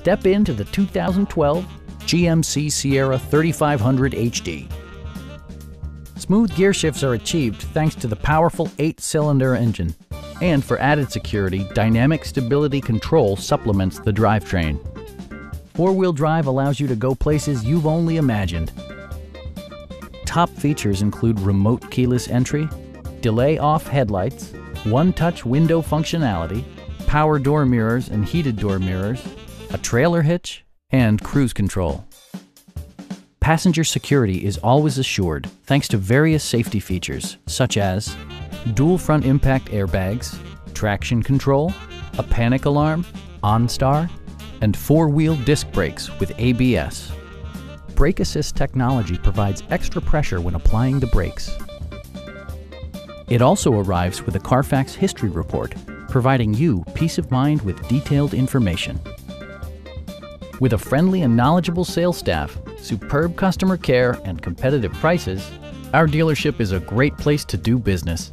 Step into the 2012 GMC Sierra 3500 HD. Smooth gear shifts are achieved thanks to the powerful eight-cylinder engine. And for added security, Dynamic Stability Control supplements the drivetrain. Four-wheel drive allows you to go places you've only imagined. Top features include remote keyless entry, delay off headlights, one-touch window functionality, power door mirrors and heated door mirrors, a trailer hitch, and cruise control. Passenger security is always assured thanks to various safety features such as dual front impact airbags, traction control, a panic alarm, OnStar, and four-wheel disc brakes with ABS. Brake Assist technology provides extra pressure when applying the brakes. It also arrives with a Carfax history report, providing you peace of mind with detailed information. With a friendly and knowledgeable sales staff, superb customer care, and competitive prices, our dealership is a great place to do business.